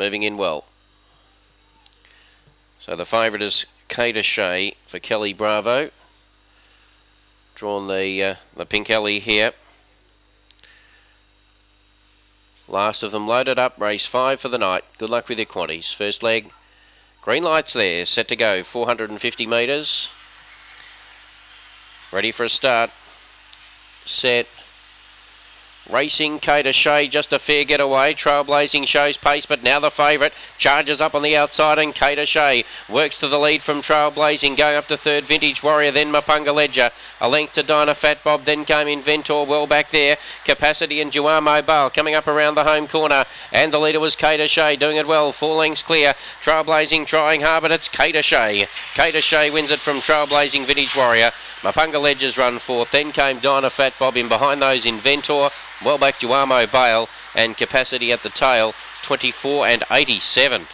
moving in well. So the favourite is Kate Shea for Kelly Bravo. Drawn the uh, the pink alley here. Last of them loaded up, race five for the night. Good luck with your quantities. First leg, green lights there, set to go, 450 metres. Ready for a start. Set. Racing Kate O'Shea, just a fair getaway. Trailblazing shows pace, but now the favourite charges up on the outside, and Kate O'Shea works to the lead from Trailblazing, going up to third. Vintage Warrior, then Mapunga Ledger. A length to Dinah Fat Bob, then came Inventor well back there. Capacity and Juamo Bale coming up around the home corner, and the leader was Kate O'Shea, doing it well. Four lengths clear. Trailblazing trying hard, but it's Kate O'Shea. Kate O'Shea wins it from Trailblazing Vintage Warrior. Mapunga Ledger's run fourth, then came Dinah Fat Bob in behind those Inventor. Well back to Amo Bale and capacity at the tail 24 and 87.